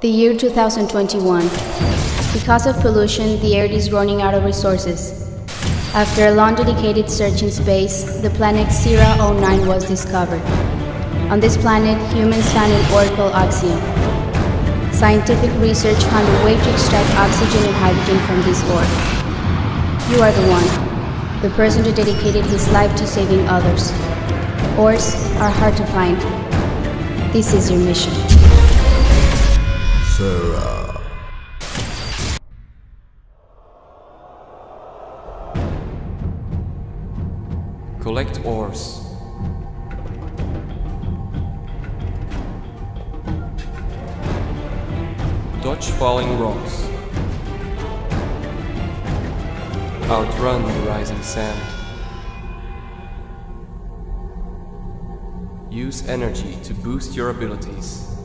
The year 2021. Because of pollution, the Earth is running out of resources. After a long dedicated search in space, the planet Xera 09 was discovered. On this planet, humans found an ore called Oxium. Scientific research found a way to extract oxygen and hydrogen from this ore. You are the one, the person who dedicated his life to saving others. Ores are hard to find. This is your mission. Collect ores. Dodge falling rocks. Outrun the rising sand. Use energy to boost your abilities.